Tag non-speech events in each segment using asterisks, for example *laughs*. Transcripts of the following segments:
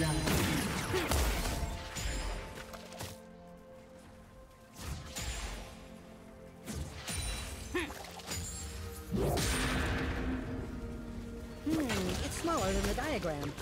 Hmm, it's smaller than the diagram.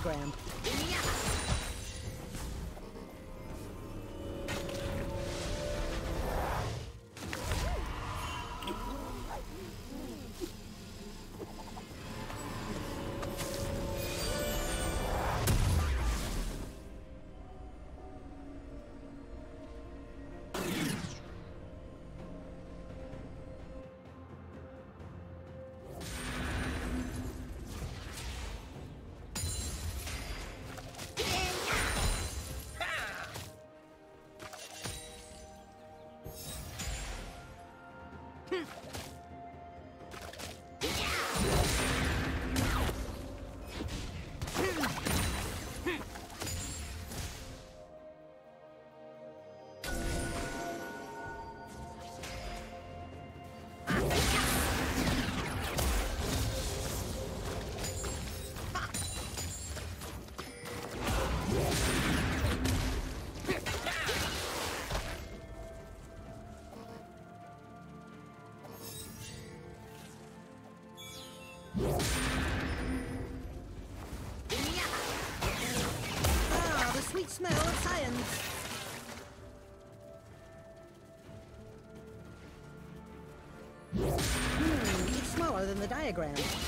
Diagram. Smaller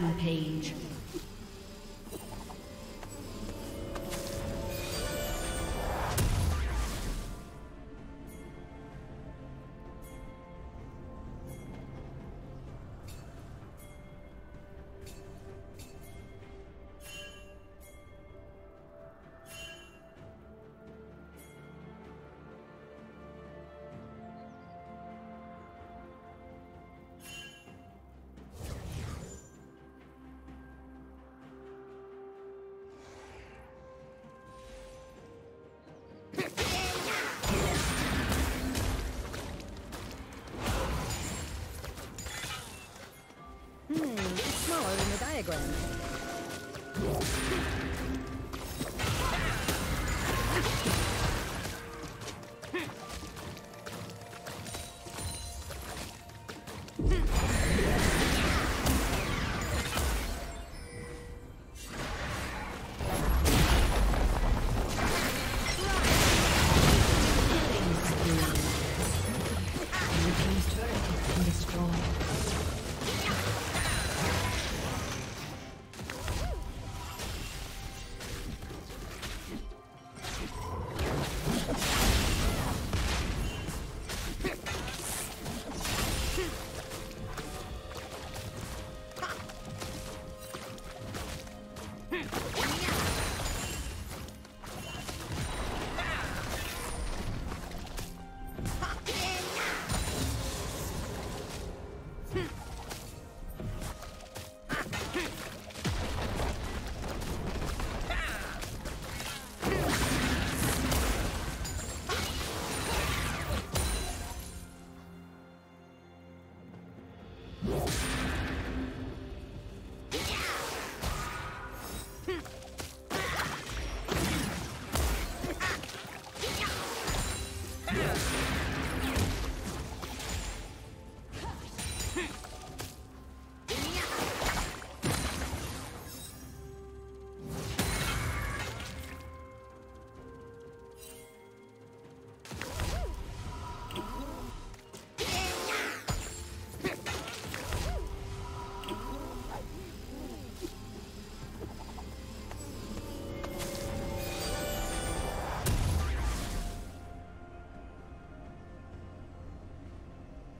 Rampage. Smaller than *laughs*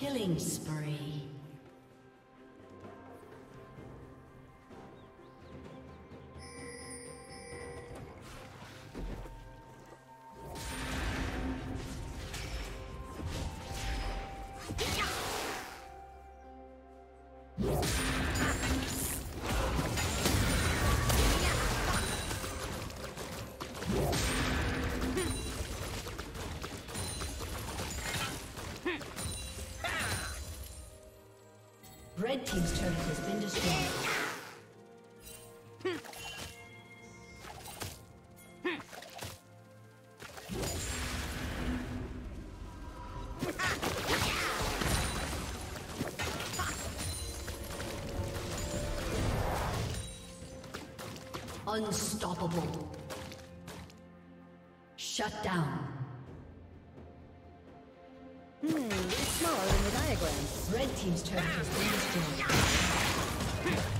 Killing spree. Unstoppable. Shut down. Hmm, it's smaller than the diagram. Red team's turret has been destroyed.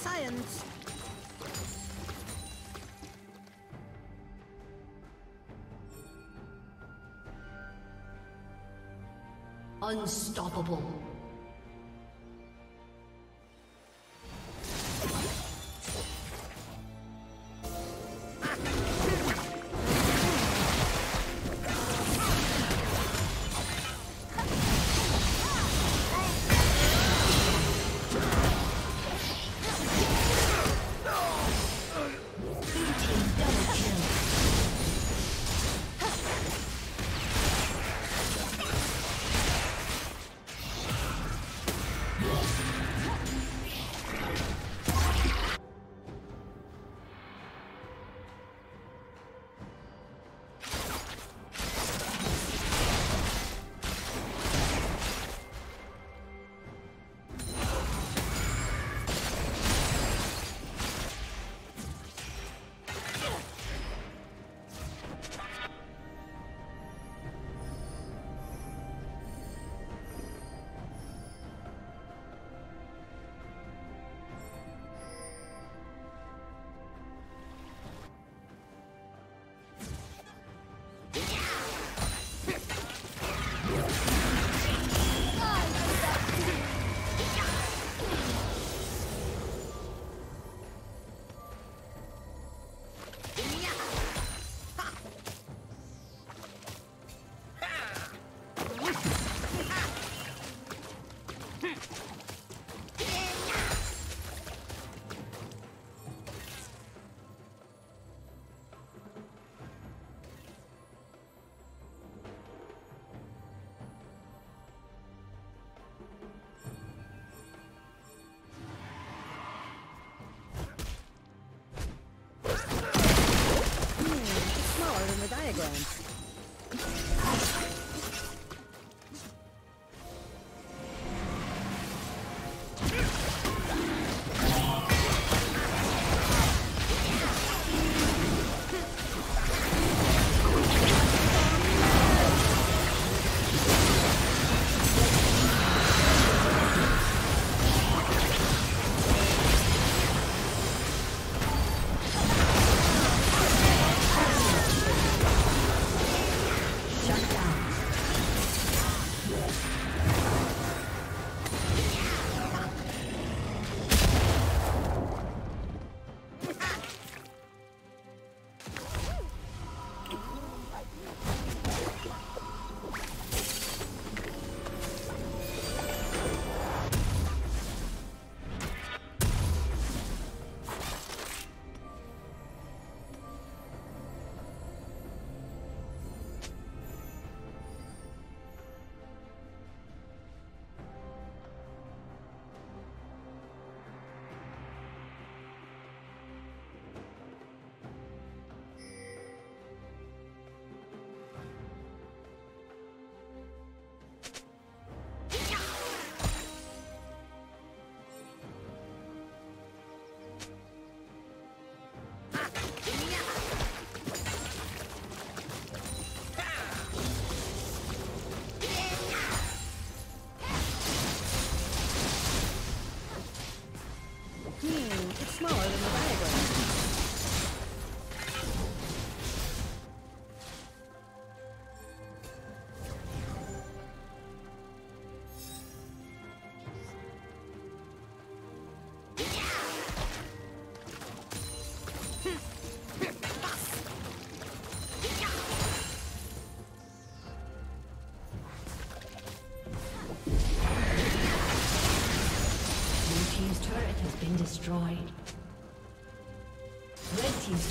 Science. Unstoppable. the diagram.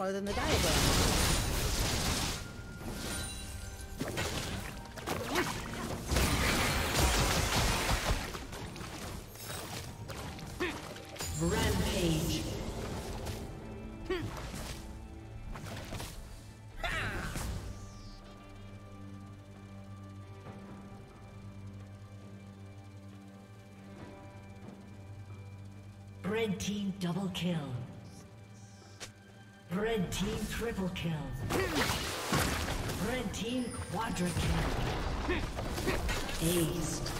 Smaller than the diagram. Red team double kill. Red team triple kill. Red team quadra kill. Aced.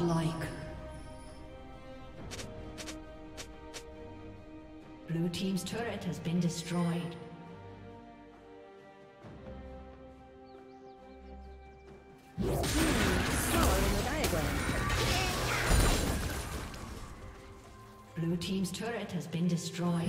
godlike. Blue Team's turret has been destroyed. Blue Team's turret has been destroyed.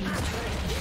Team's turret